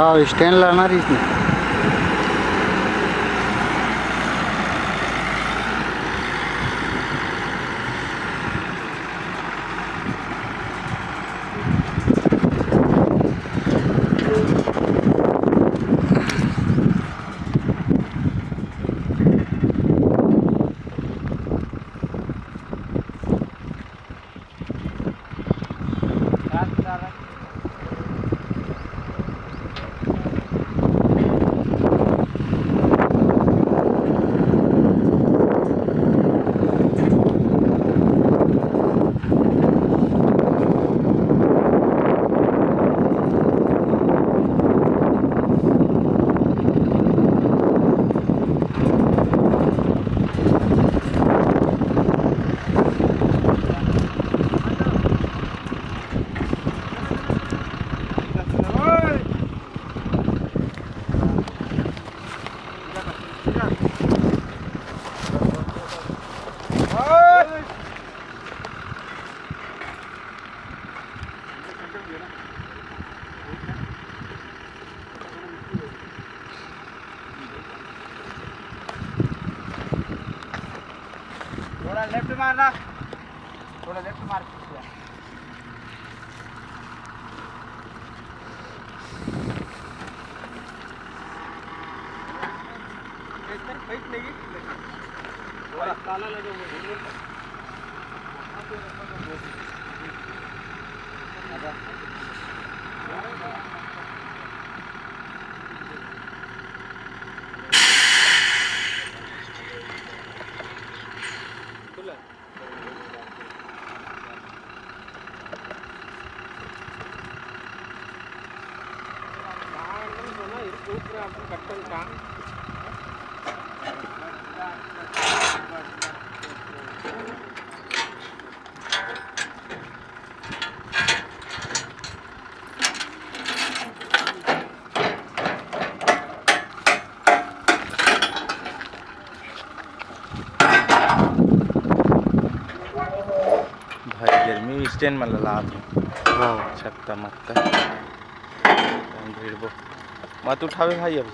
हा स्टैंड लाना थोड़ा में लला हा। छत्ता मत्ता भिड़बो मत उठावे भाई अभी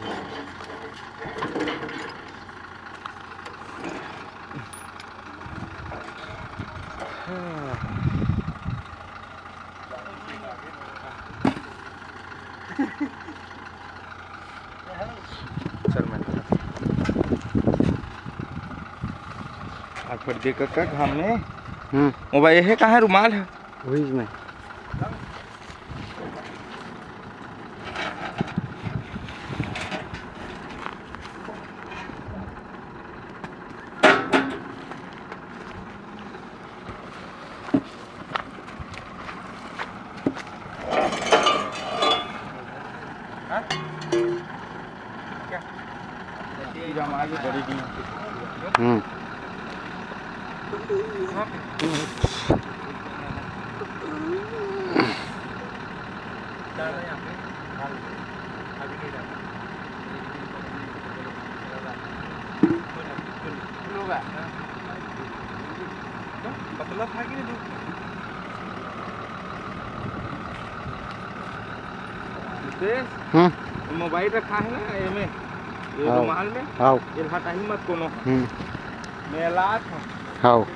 चल मैं आ फिर देख घाम में। हम्म मोबाइल है कहाँ है रुमाल है वही में जम आगे बड़ी डी हम्म पतला था कि नहीं मुकेश, हम्म मोबाइल रखा है ना ये में ये हाँ। रुमाल में। ये हटाई मत कोनो मेला था हाउ हाँ,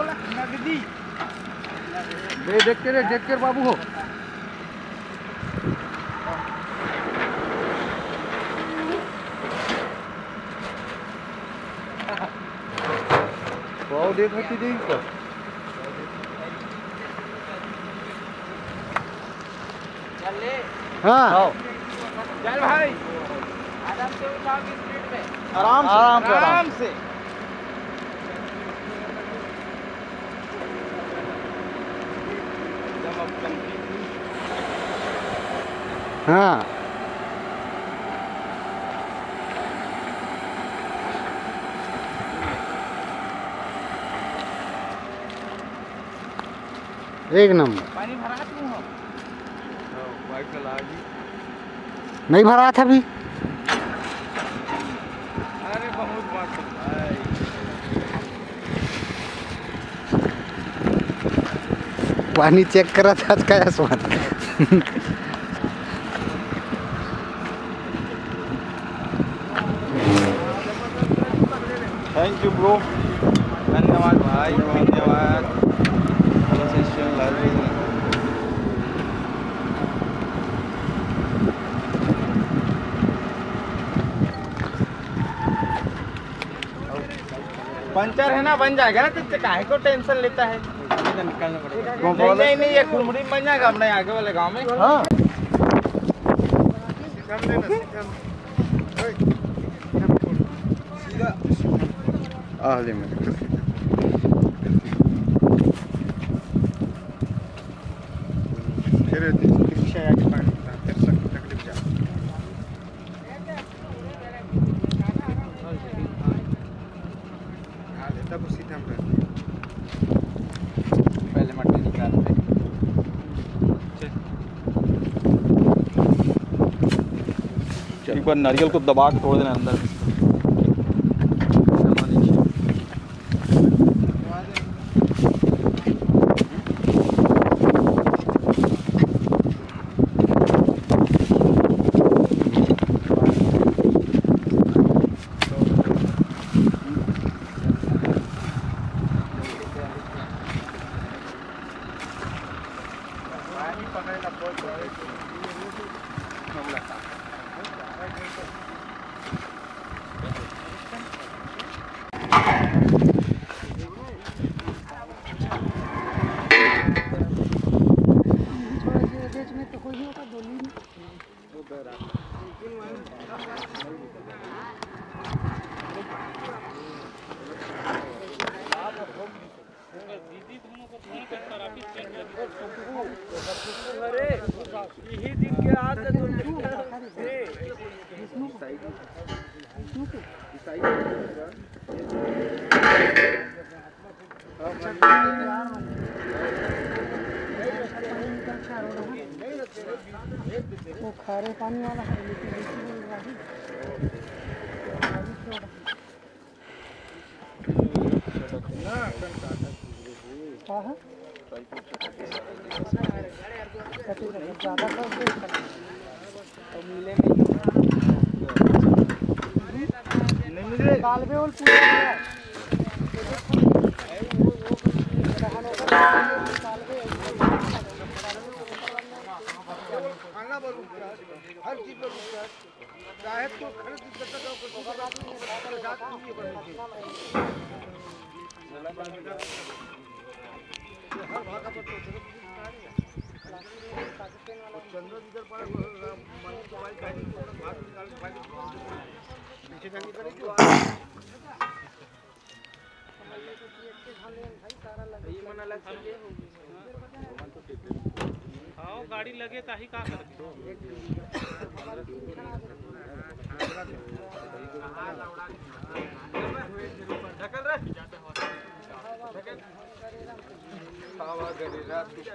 देख के रे देख के बाबू हो। सौ दे था दे को चल ले हाँ चल भाई। आराम से उठाओ की स्पीड में? आराम से आराम से आराम से जब अब कंप्लीट हाँ। एक नंबर। पानी भरा तू हो? बाइक चला दी। नहीं भरा था अभी अरे बहुत मस्त भाई पानी चेक करा था आज का आसमान। थैंक यू ब्रो धन्यवाद भाई, धन्यवाद। पंचर है ना, बन जाएगा ना तो काहे को टेंशन लेता है। निकालना पड़ेगा। नहीं नहीं नहीं ये खुमरी बन जाएगा अपने आगे वाले गाँव में। हाँ। आ ले मेरे फिर रिक्शा आके पानी फिर तक तकलीफ़ जा तब सीधा हम पहले मट्टी निकालते एक नारियल को दबा के तोड़ देना अंदर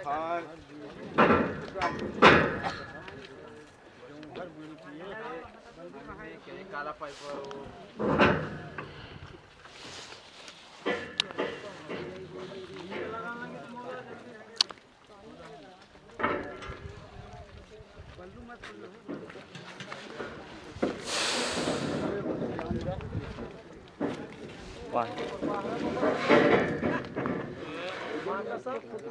Hi. काला पाइप Bye. Tá Obrigado.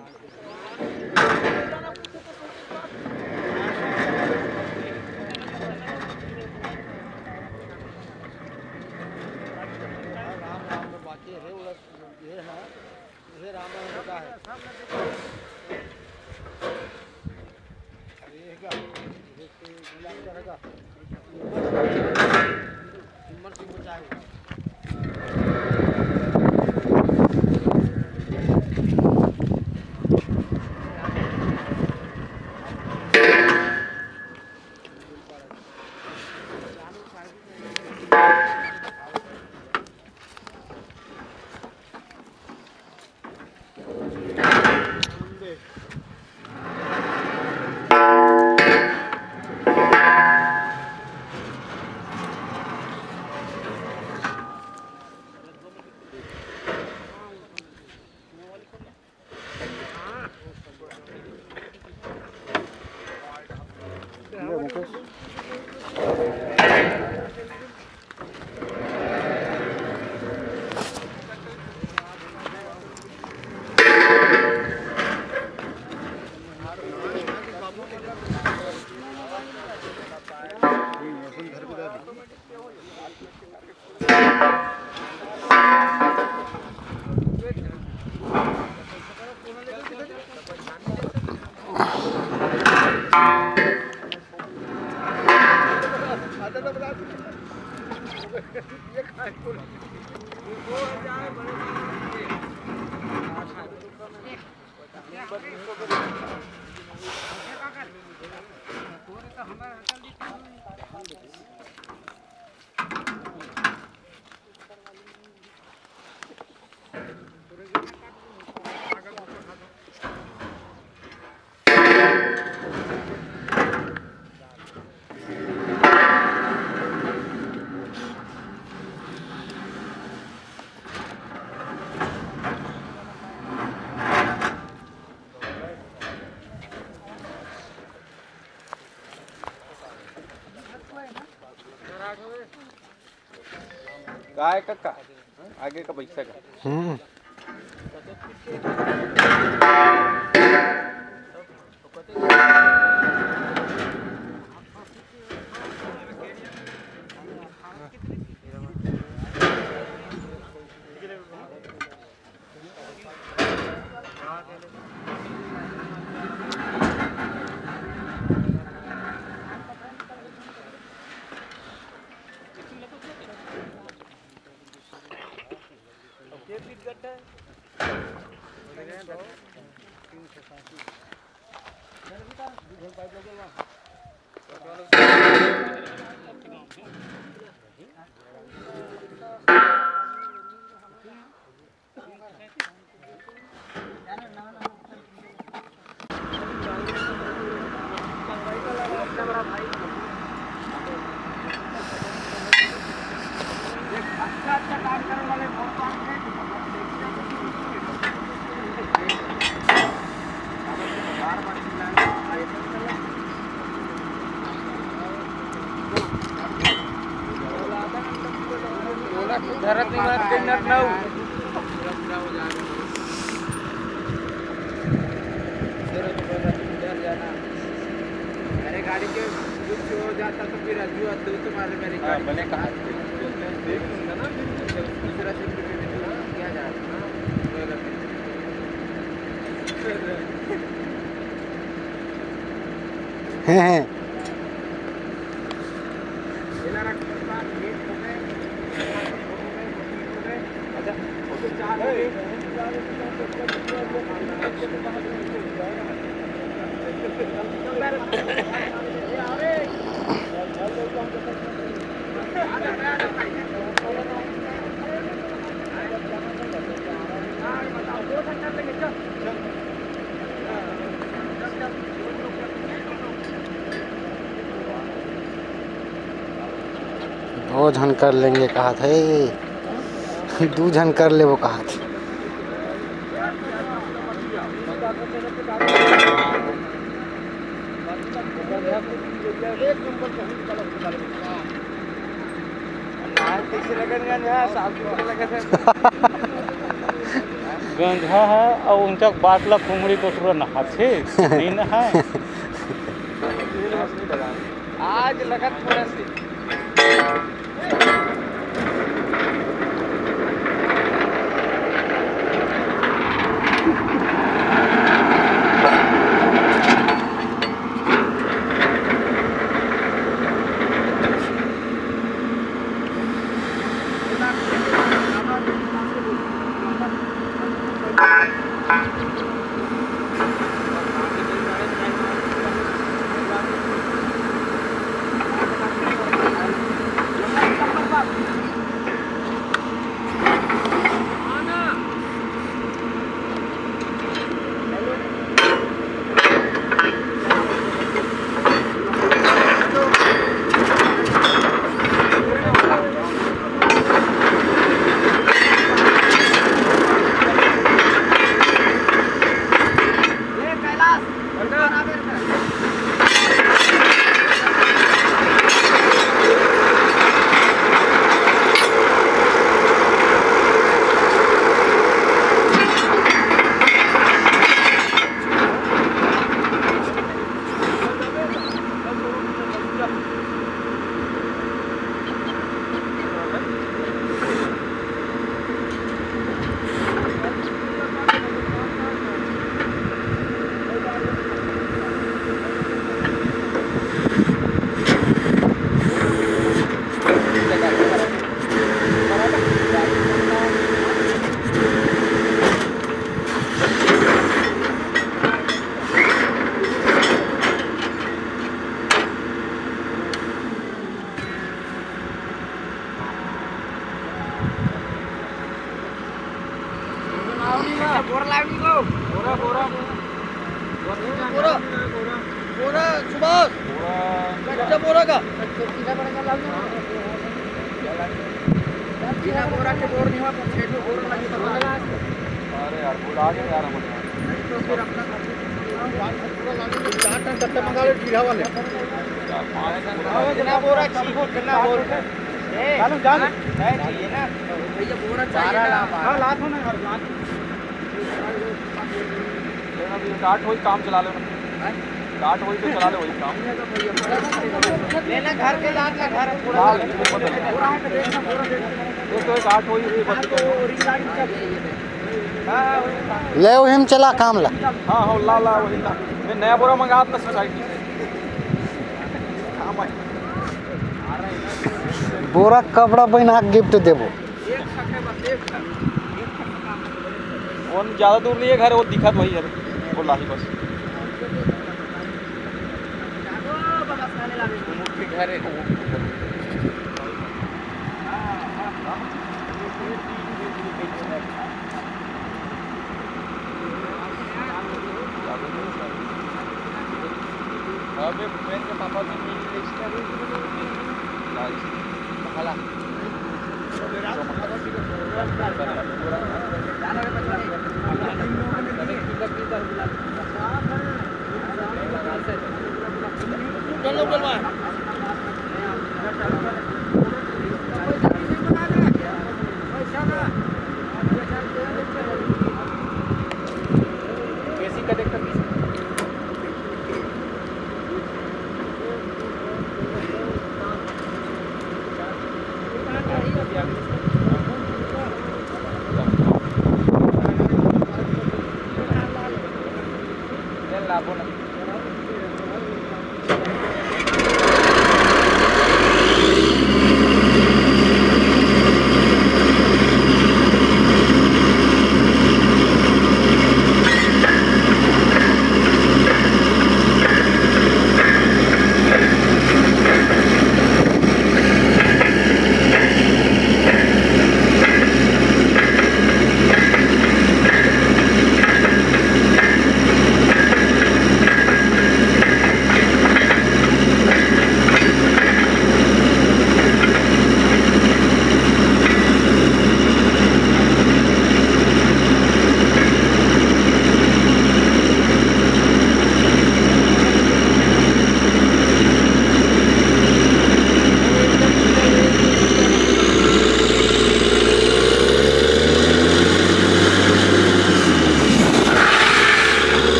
काय का का आगे का पैसा का हैं। हैं इलारा के बाद गेट हो गए हो गए हो गए अच्छा वो तो चार हो गए दो झन कर लेंगे कहा थे दू झन कर ले वो कहा थे। कैसे है थे है और उनका बाटला कुमड़ी कोटरो नहाथे दिन है आज लगत थोड़ा सी। एक तो ले वही में चला काम ला हाँ हाँ ला ला वही ला। मैं नया बोरा मंगा था सोसाइटी से बोरा कपड़ा बना के गिफ्ट देबो। वो ज़्यादा दूर नहीं है घर वो दिखत वही है। वो लाही बस। घर है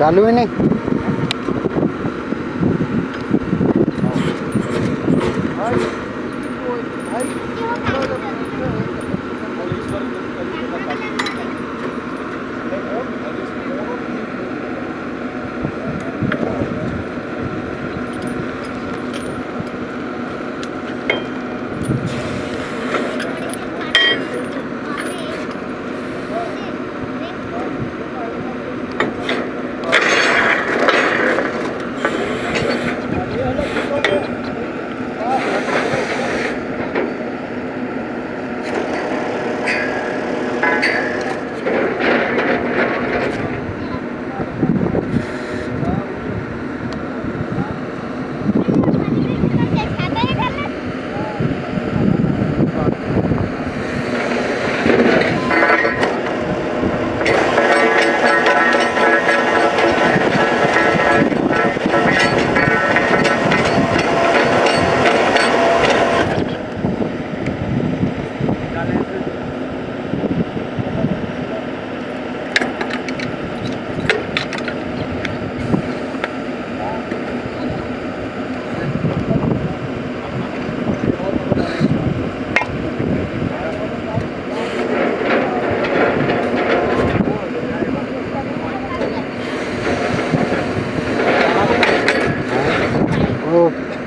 चालू ही नहीं वो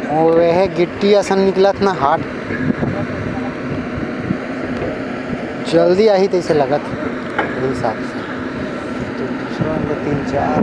वो वह गिट्टी असन निकलत ना हार्ड जल्दी आई तैसे लगत वही हिसाब से। तो दूसरा तीन चार।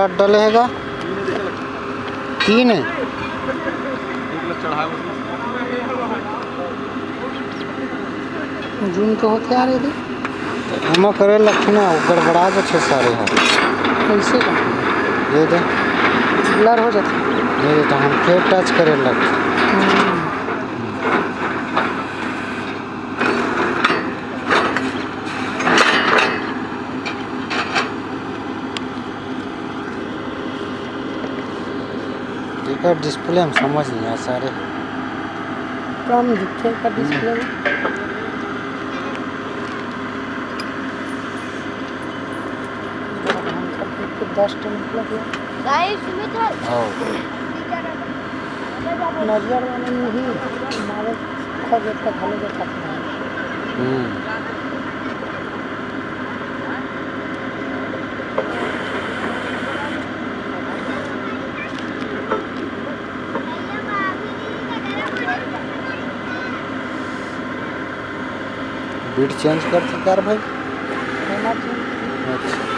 रात डले हैगा तीन है। जून के होते आ रहे थे। हम करे लखन गड़बड़ा के छे सारे हैं। कैसे ये दे ब्लर हो जाता ये दे तो हम फिर टच करे लग है डिस्प्ले हम समझ नहीं आया सारे। कम डिस्प्ले में सब देख के दस टन निकल नज़र में ही। हमारे खा खाने के खाते हम्म। बीट चेंज कर कार भाई? होना चाहिए अच्छा।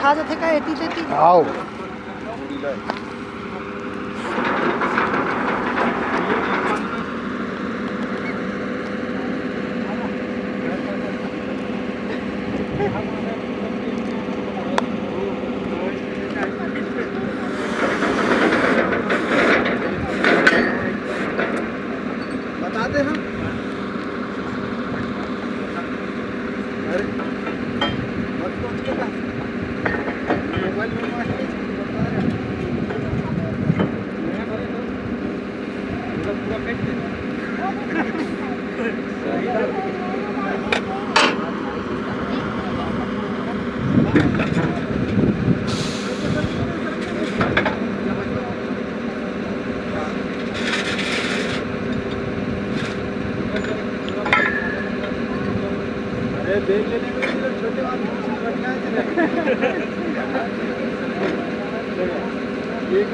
छा थे का एटी तेती आओ बता दे हम अरे मत कौन के पास मोबाइल में मास्टर बता रहा पूरा पूरा फेंक दे अरे देख लेने के लिए छोटे आदमी से बढ़िया है एक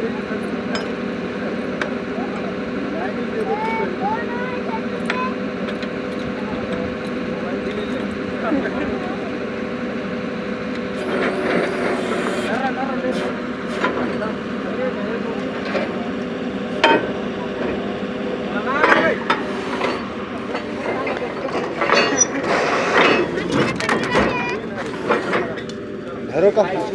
घरों का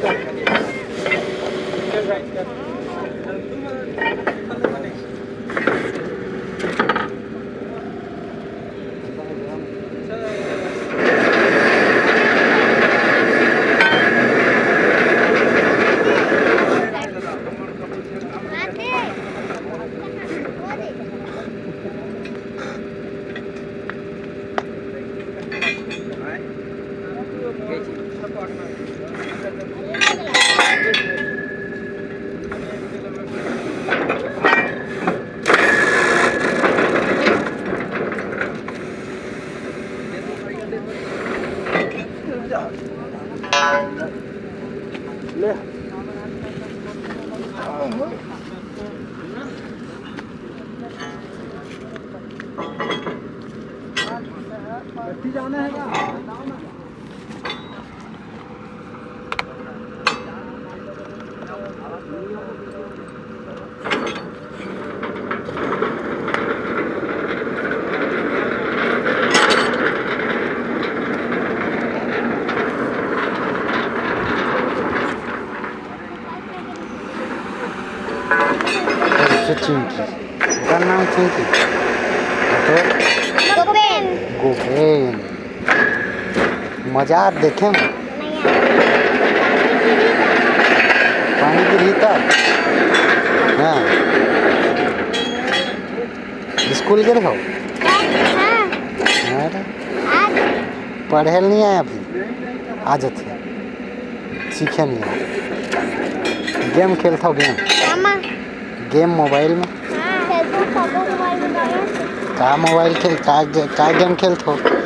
ले जाना है से चिंकी चिंकी तो गोपेन गोपेन मज़ा देखे। में पानी गिरी तब हाँ। स्कूल गए हो हाँ। पढ़े नहीं आए अभी। आ जाते सीखे नहीं गेम खेलता हो गेम। गेम मोबाइल में हाँ फेसबुक फ़ोटो मोबाइल में डाले का मोबाइल खेल का गेम हो हाँ,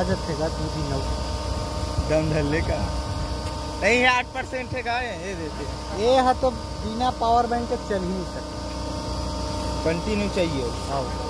राजत का तू भी नौ। दम ढलने का। नहीं है आठ परसेंट है का है ये देते ये है तो बिना पावर बैंक के चल ही नहीं सकते। कंटिन्यू चाहिए। हाँ।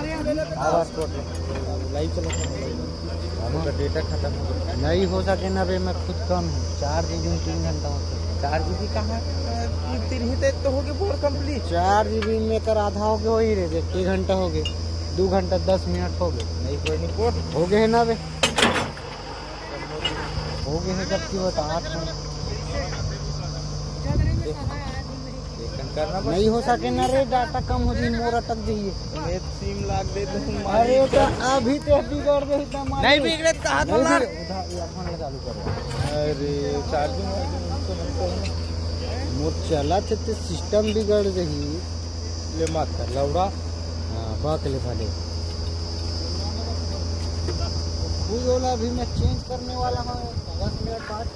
आवाज़ लाइव चलो। डेटा खत्म हो नहीं हो सके ना बे मैं खुद कम हूँ। चार जी बी तीन घंटा होता चार जी बी कहाँ तीन ही तो- तो हो गए फोर कंप्लीट चार जी बी में कर आधा हो गया वही रे देख एक घंटा हो गए दो घंटा दस मिनट हो गए। नहीं कोई नहीं कोट हो गए है ना बे हो गए है जबकि वो तो आठ करना नहीं हो सके ना रे डाटा कम हो जाए मोर अटक जाइए। नेट सिम लाग दे तो अरे तो अभी तो बिगड़ तो मार नहीं दो। बिगड़े तो कहा नहीं बिगड़े, उधर ईयरफोन लगा चालू करो। अरे चार्जिंग मोर चला थे तो सिस्टम बिगड़ गई। ले मत कर लौड़ा। हाँ बात ले भले फूल वाला भी मैं चेंज करने वाला हूँ। दस मिनट बाद।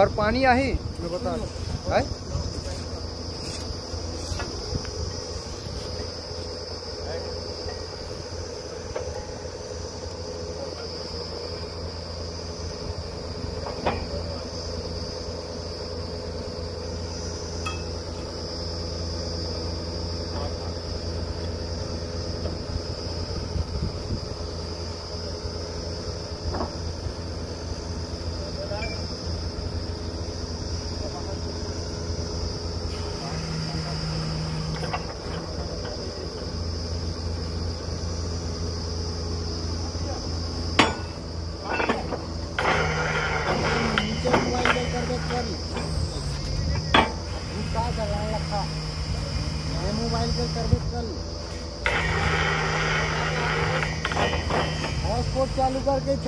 पर पानी आहे. Kardeşler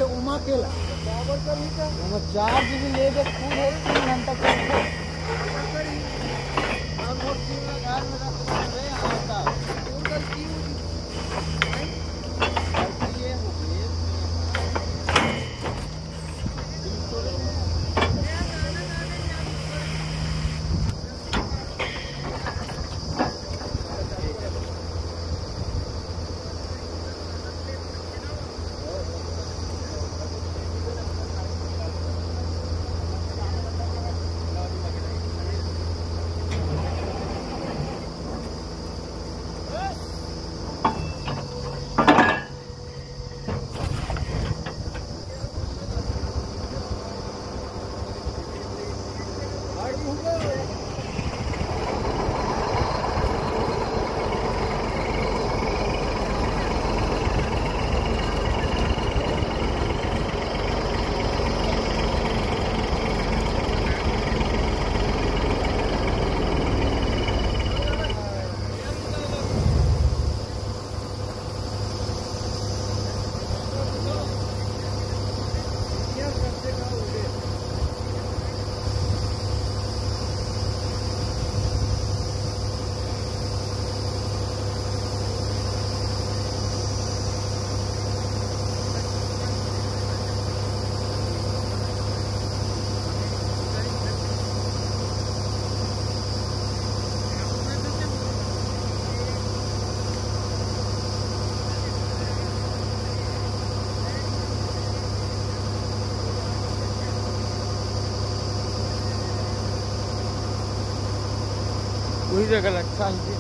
वही जगह अच्छा है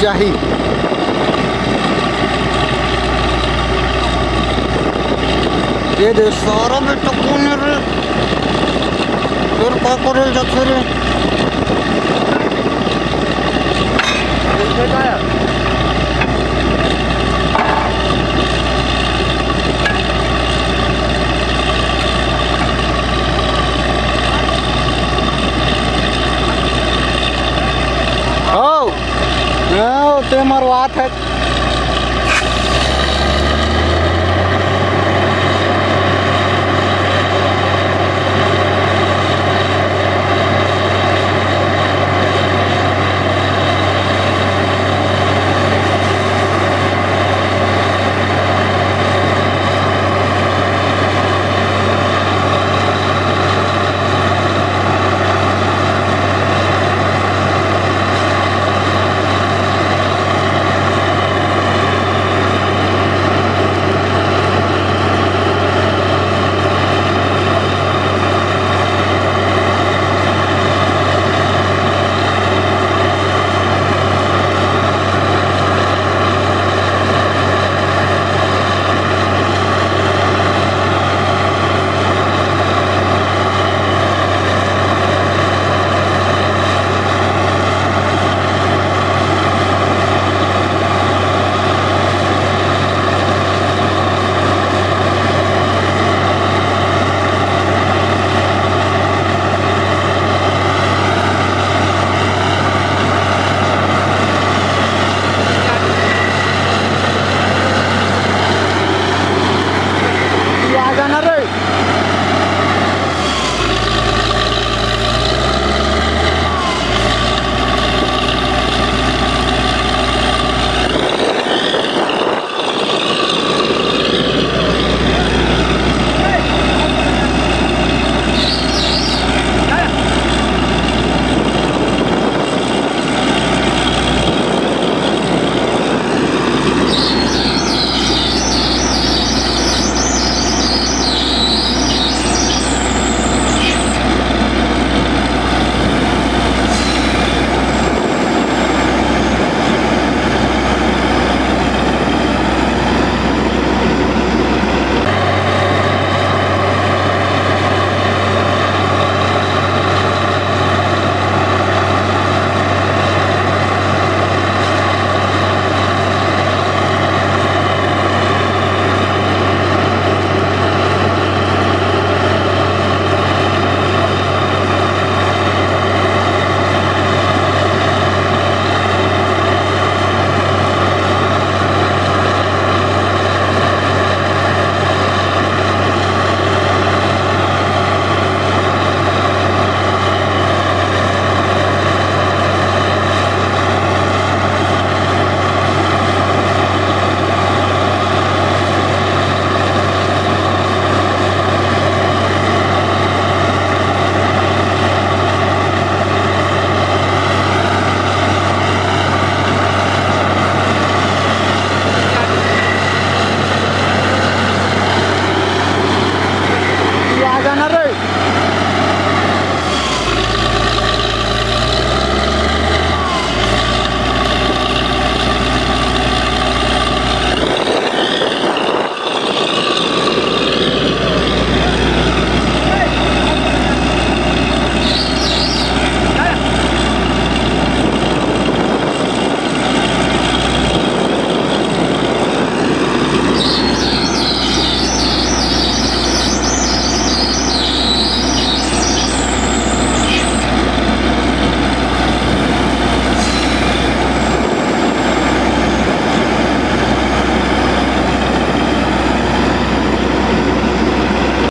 जाही। ये दे सारा में टक्को नहीं रे फिर का करे जाते रे Oh, मरवात है।